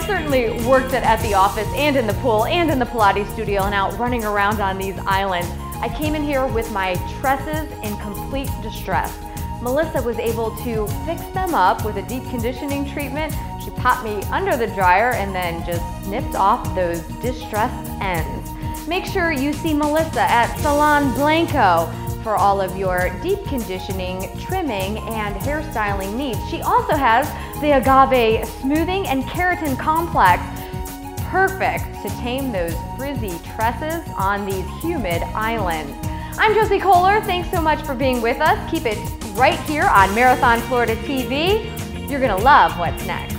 certainly worked it at the office and in the pool and in the Pilates studio and out running around on these islands. I came in here with my tresses in complete distress. Melissa was able to fix them up with a deep conditioning treatment. She popped me under the dryer and then just snipped off those distressed ends. Make sure you see Melissa at Salon Blanco for all of your deep conditioning, trimming, and hairstyling needs. She also has the Agave Smoothing and Keratin Complex, perfect to tame those frizzy tresses on these humid islands. I'm Josie Koler. Thanks so much for being with us. Keep it right here on Marathon Florida TV. You're going to love what's next.